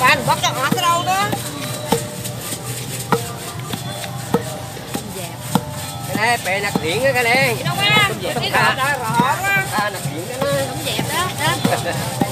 Bạn bắt cho hóa cái đâu đó? Cái này bè nạc điện cái này. Cái